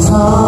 藏